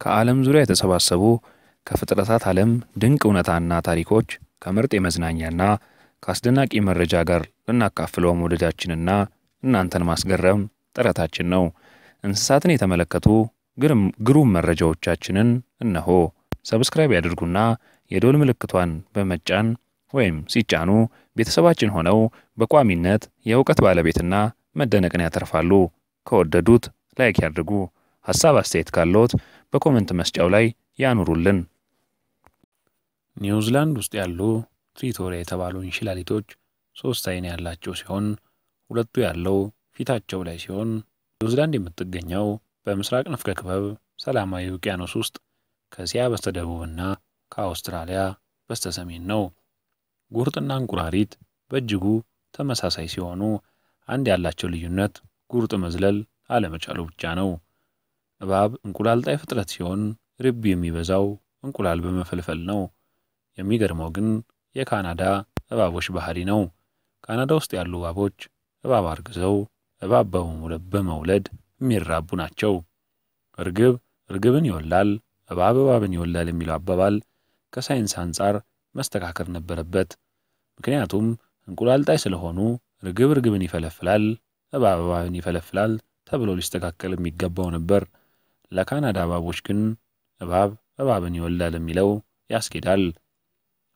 ከዓለም ዙሪያ የተሰባሰቡ ከፍጥረታት ዓለም ድንቅ እውነታና ታሪኮች ከምርጥ የመዝናኛና ከአስደናቂ መረጃ ጋር ልናካፍልዎ መውደዳችንና እናንተን ማስገረም ጥረታችን ነው። እንስሳትን የተመለከቱ ግሩም መረጃዎቻችንን እነሆ። subscribe ያድርጉና የደውል ምልክቷን በመጫን ወይም ሲጫኑ ቤተሰባችን ሆነው በቋሚነት የእውቀት ባለቤትና መደነቅን ያተርፋሉ። ከወደዱት like ያድርጉ። ሀሳብ አስተያየት ካለዎት በ comment መስጫው ላይ ያኑሩልን። ኒውዚላንድ ውስጥ ያሉ ትሪቶሪያ የተባሉ እንሽላሊቶች ሶስት አይን ያላቸው ሲሆን ሁለቱ ያለው ፊታቸው ላይ ሲሆን ኒውዚላንድ የምትገኘው በምስራቅ ንፍቀ ክበብ ሰላማዊ ውቅያኖስ ውስጥ ከእስያ በስተደቡብና ከአውስትራሊያ በስተሰሜን ነው። ጉርጥና እንቁራሪት በእጅጉ ተመሳሳይ ሲሆኑ አንድ ያላቸው ልዩነት ጉርጥ መዝለል አለመቻሉ ብቻ ነው። እባብ እንቁላል ጣይ ፍጥረት ሲሆን ርቢ የሚበዛው እንቁላል በመፈልፈል ነው። የሚገርመው ግን የካናዳ እባቦች ባህሪ ነው። ካናዳ ውስጥ ያሉ እባቦች እባብ አርግዘው እባብ በመውለድ የሚራቡ ናቸው። እርግብ እርግብን ይወላል፣ እባብ እባብን ይወላል የሚለው አባባል ከሳይንስ አንጻር መስተካከል ነበረበት። ምክንያቱም እንቁላል ጣይ ስለሆኑ እርግብ እርግብን ይፈለፍላል፣ እባብ እባብን ይፈለፍላል ተብሎ ሊስተካከል የሚገባው ነበር። ለካናዳ እባቦች ግን እባብ እባብን ይወልዳል የሚለው ያስኬዳል።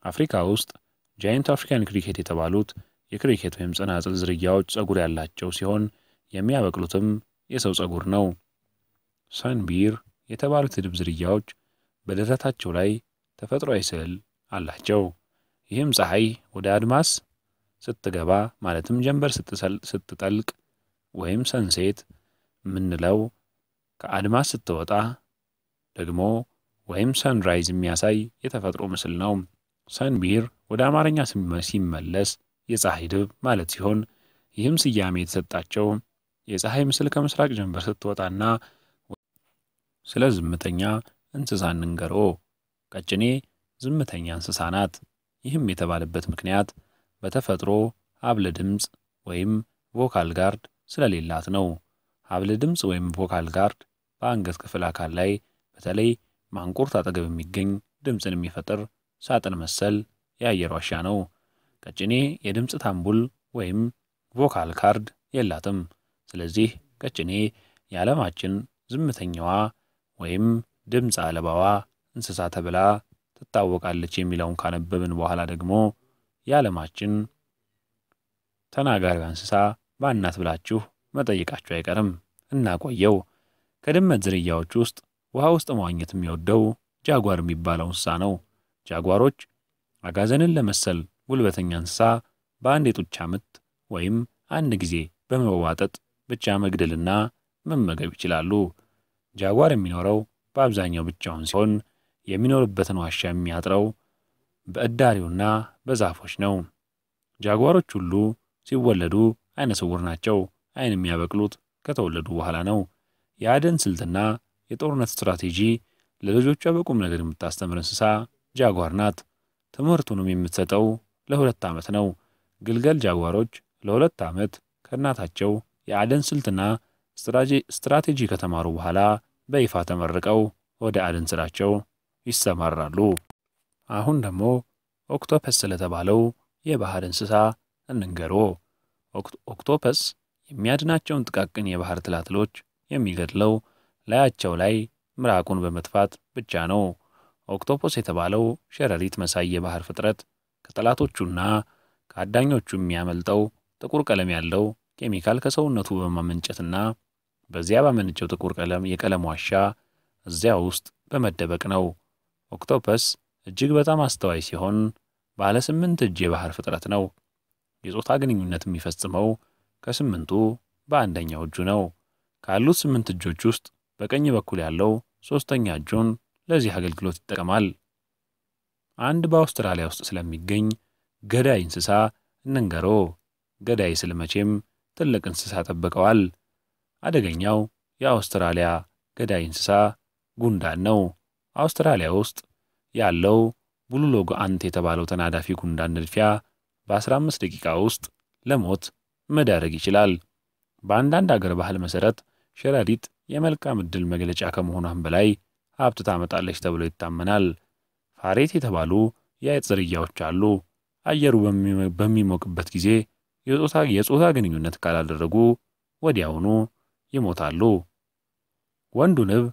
አፍሪካ ውስጥ giant African cricket የተባሉት የ cricket ወይም ጸናጽል ዝርያዎች ጸጉር ያላቸው ሲሆን የሚያበቅሉትም የሰው ጸጉር ነው። sun bear የተባሉት የድብ ዝርያዎች በደረታቸው ላይ ተፈጥሯዊ ስዕል አላቸው። ይህም ፀሐይ ወደ አድማስ ስትገባ ማለትም ጀንበር ስትጠልቅ ወይም sunset የምንለው ከአድማስ ስትወጣ ደግሞ ወይም sunrise የሚያሳይ የተፈጥሮ ምስል ነው። sun bear ወደ አማርኛ ሲመለስ የፀሐይ ድብ ማለት ሲሆን ይህም ስያሜ የተሰጣቸው የፀሐይ ምስል ከምስራቅ ጀንበር ስትወጣና ስለ ዝምተኛ እንስሳ እንንገርዎ። ቀጭኔ ዝምተኛ እንስሳ ናት። ይህም የተባለበት ምክንያት በተፈጥሮ ሀብለ ድምፅ ወይም vocal cord ስለሌላት ነው። ሀብለ ድምፅ ወይም vocal cord በአንገት ክፍል አካል ላይ በተለይ ማንቁርት አጠገብ የሚገኝ ድምፅን የሚፈጥር ሳጥን መሰል የአየር ዋሻ ነው። ቀጭኔ የድምፅ ታምቡል ወይም ቮካል ካርድ የላትም። ስለዚህ ቀጭኔ የዓለማችን ዝምተኛዋ ወይም ድምፅ አልባዋ እንስሳ ተብላ ትታወቃለች የሚለውን ካነበብን በኋላ ደግሞ የዓለማችን ተናጋሪዋ እንስሳ ማናት ብላችሁ መጠየቃችሁ አይቀርም። እናቆየው። ከድመት ዝርያዎች ውስጥ ውሃ ውስጥ መዋኘት የሚወደው ጃጓር የሚባለው እንስሳ ነው። ጃጓሮች አጋዘንን ለመሰል ጉልበተኛ እንስሳ በአንድ የጡጫ ምት ወይም አንድ ጊዜ በመዋጠጥ ብቻ መግደልና መመገብ ይችላሉ። ጃጓር የሚኖረው በአብዛኛው ብቻውን ሲሆን የሚኖርበትን ዋሻ የሚያጥረው በእዳሪውና በዛፎች ነው። ጃጓሮች ሁሉ ሲወለዱ አይነ ስውር ናቸው። አይን የሚያበቅሉት ከተወለዱ በኋላ ነው። የአደን ስልትና የጦርነት ስትራቴጂ ለልጆቿ በቁም ነገር የምታስተምር እንስሳ ጃጓር ናት። ትምህርቱንም የምትሰጠው ለሁለት ዓመት ነው። ግልገል ጃጓሮች ለሁለት ዓመት ከእናታቸው የአደን ስልትና ስትራቴጂ ከተማሩ በኋላ በይፋ ተመርቀው ወደ አደን ስራቸው ይሰማራሉ። አሁን ደግሞ ኦክቶፐስ ስለተባለው የባህር እንስሳ እንንገርዎ። ኦክቶፐስ የሚያድናቸውን ጥቃቅን የባህር ትላትሎች የሚገድለው ላያቸው ላይ ምራቁን በመትፋት ብቻ ነው። ኦክቶፐስ የተባለው ሸረሪት መሳይ የባህር ፍጥረት ከጠላቶቹና ከአዳኞቹ የሚያመልጠው ጥቁር ቀለም ያለው ኬሚካል ከሰውነቱ በማመንጨትና በዚያ ባመነጨው ጥቁር ቀለም የቀለም ዋሻ እዚያ ውስጥ በመደበቅ ነው። ኦክቶፐስ እጅግ በጣም አስተዋይ ሲሆን ባለ ስምንት እጅ የባህር ፍጥረት ነው። የጾታ ግንኙነት የሚፈጽመው ከስምንቱ በአንደኛው እጁ ነው። ካሉት ስምንት እጆች ውስጥ በቀኝ በኩል ያለው ሦስተኛ እጁን ለዚህ አገልግሎት ይጠቀማል። አንድ በአውስትራሊያ ውስጥ ስለሚገኝ ገዳይ እንስሳ እንንገሮ። ገዳይ ስል መቼም ትልቅ እንስሳ ጠብቀዋል። አደገኛው የአውስትራሊያ ገዳይ እንስሳ ጉንዳን ነው። አውስትራሊያ ውስጥ ያለው ቡሉሎግ አንት የተባለው ተናዳፊ ጉንዳን ንድፊያ በ15 ደቂቃ ውስጥ ለሞት መዳረግ ይችላል። በአንዳንድ አገር ባህል መሠረት ሸረሪት የመልካም ዕድል መግለጫ ከመሆኗም በላይ ሀብት ታመጣለች ተብሎ ይታመናል። ፋሬት የተባሉ የአይጥ ዝርያዎች አሉ። አየሩ በሚሞቅበት ጊዜ የጾታ ግንኙነት ካላደረጉ ወዲያውኑ ይሞታሉ። ወንዱ ንብ